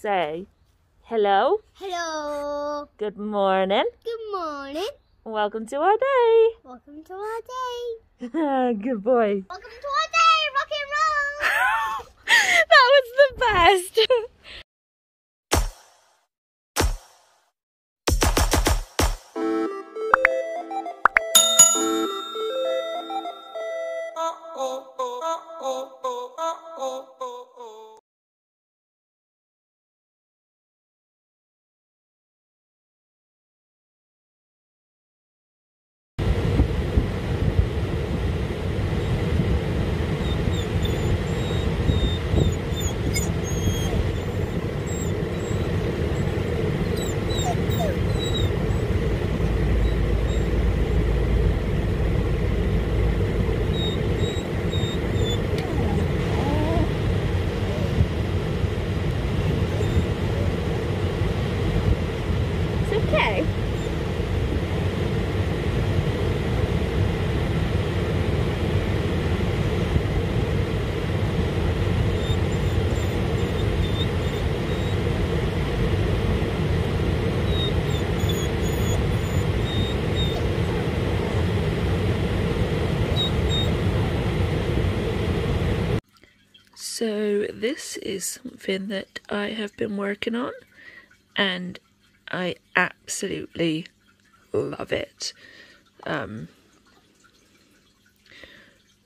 Say hello, Hello. good morning, Good morning. welcome to our day. Welcome to our day. good boy. Welcome to our day. Rock and roll. that was the best. okay. So, this is something that I have been working on, and I absolutely love it. Um,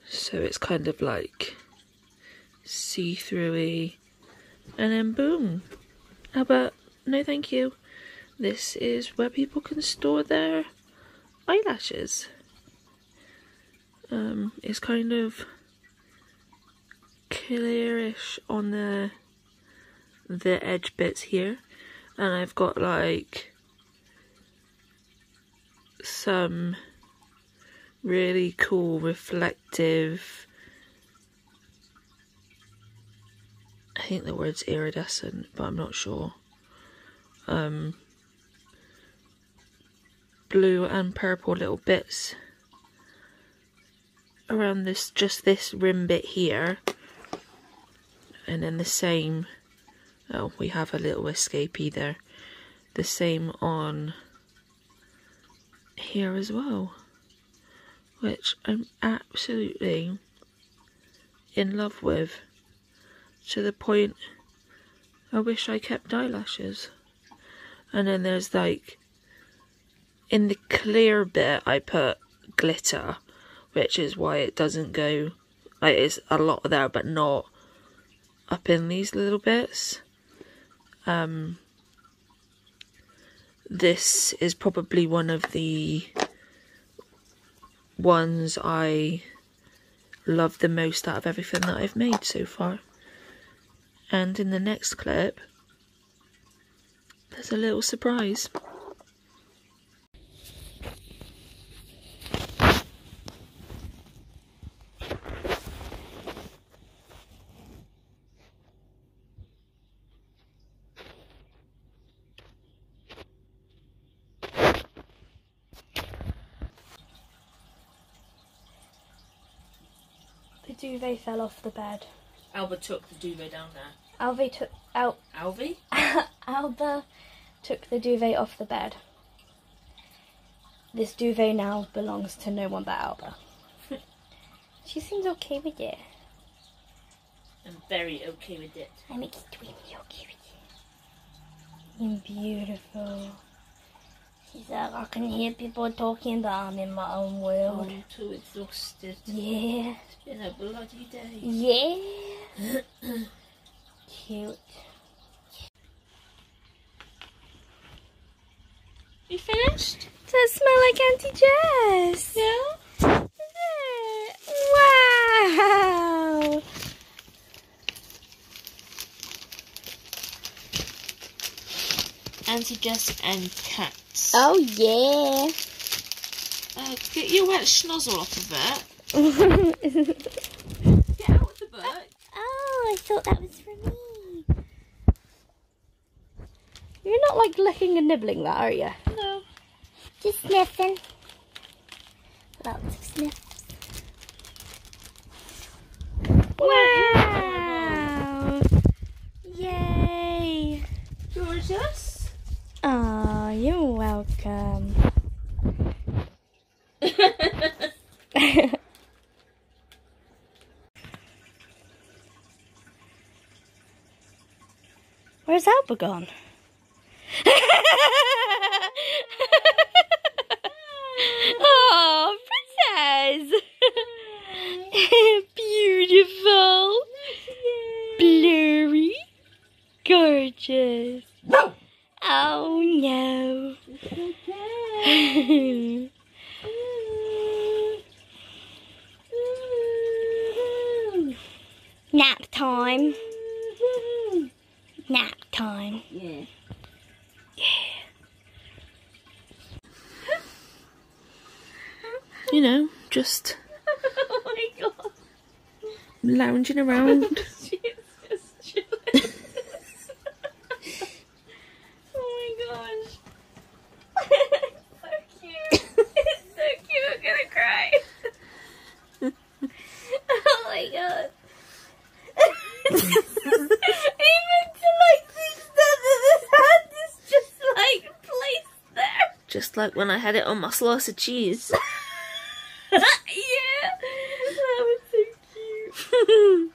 so it's kind of like see throughy, and then boom. How about no thank you? This is where people can store their eyelashes. Um, it's kind of clearish on the the edge bits here and I've got like some really cool reflective I think the word's iridescent but I'm not sure. Um blue and purple little bits around this just this rim bit here. And then the same oh we have a little escapee there the same on here as well which I'm absolutely in love with to the point I wish I kept eyelashes and then there's like in the clear bit I put glitter which is why it doesn't go like it's a lot there but not up in these little bits. Um, this is probably one of the ones I love the most out of everything that I've made so far. And in the next clip, there's a little surprise. Duvet fell off the bed. Alba took the duvet down there. Alva took out. Alvy? Alba took the duvet off the bed. This duvet now belongs to no one but Alba. she seems okay with it. I'm very okay with it. I'm extremely okay with it. You're beautiful. She's like, I can hear people talking, but I'm in my own world. Oh, I'm too exhausted. Yeah. It's been a bloody day. Yeah. Cute. You finished? Does it smell like Auntie Jess? Yeah. Wow! Auntie Jess and Oh yeah! Uh, get your wet schnozzle off of it. Get out of the book. oh, I thought that was for me. You're not like licking and nibbling that, are you? No. Just sniffing. Lots of sniffs. Wow! Yay! gorgeous. Oh, you're welcome. Where's Alba gone? oh, princess! Beautiful, blurry, gorgeous. Oh no. Just oh my god. lounging around. She is just chilling. oh my gosh. so cute. It's so cute. I'm gonna cry. oh my god. Even to like think this hand is just like placed there. just like when I had it on my slice of cheese. yeah. That was so cute.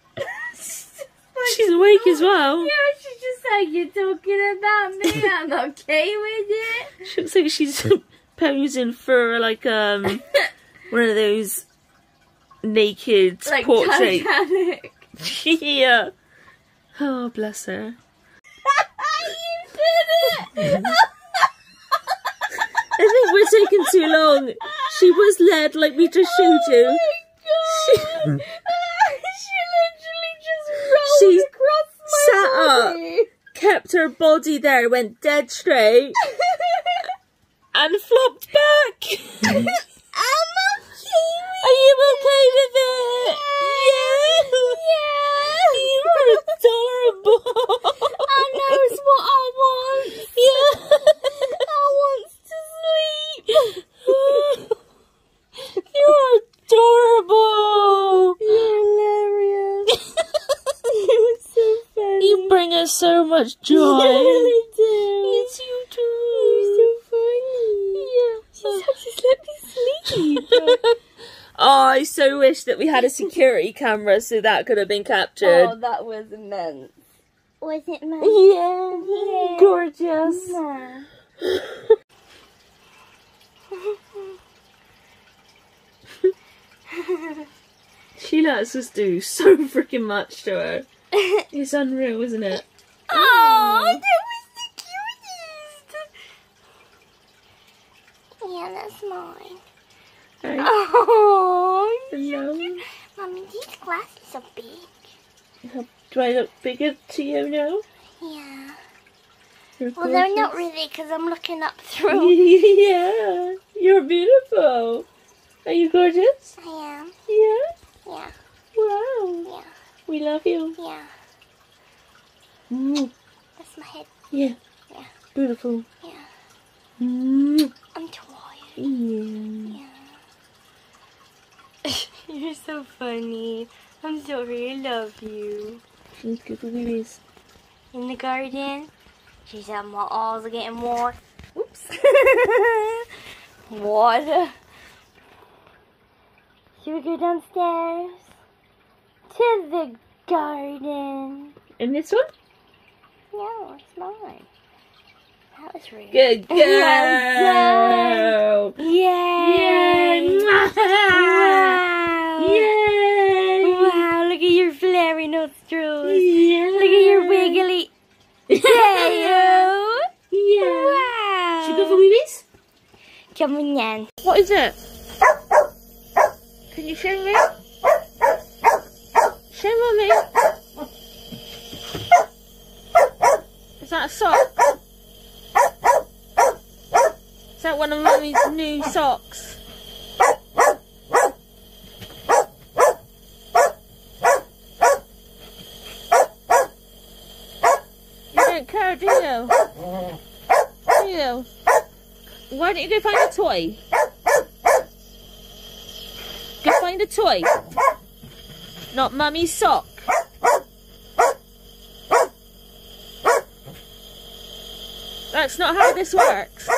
She's awake as well. Yeah, she's just like, you're talking about me. I'm okay with it. She looks like she's posing for like um one of those naked Like portrait. Titanic. yeah. Oh, bless her. you did it! I think we're taking too long. She was led like we just showed you. Oh Kept her body there, went dead straight, and flopped back. I'm okay Are you okay with it? Yeah. You are adorable. I know it's what I want. Yeah. I want to sleep. You're adorable. You're hilarious. You're so funny. You bring us so much joy. really do. Yes, you do. You're so funny. Yeah. She's just let me sleep. Oh, I so wish that we had a security camera so that could have been captured. oh, that was immense. Was it immense? yeah. Yeah. Gorgeous. Yeah. She lets us do so freaking much to her. It's unreal, isn't it? Oh, that was the cutest. Yeah, that's mine. Right. Oh, Hello. mommy, these glasses are big. Do I look bigger to you now? Yeah. Well, they're not really because I'm looking up through. yeah, you're beautiful. Are you gorgeous? I am. Yeah. Yeah. Wow. Yeah. We love you. Yeah. Mm. That's my head. Yeah. Yeah. Beautiful. Yeah. Mm. I'm tired. Yeah. Yeah. You're so funny. I'm sorry. I love you. She's good for babies. In the garden. She said my are getting more. Oops. Water. Should we go downstairs? To the garden. And this one? No, it's mine. That was really Good girl. Well Yay! Yeah. Wow! Yay. Wow, look at your flary nostrils. Yeah. Look at your wiggly. Yeah. Wow. Should we go for babies? Come on, Yan. What is it? Can you show me? Sock? Is that one of Mummy's new socks? You don't care, do you? Do you? Why don't you go find a toy? Go find a toy. Not mummy's sock. That's not how this works.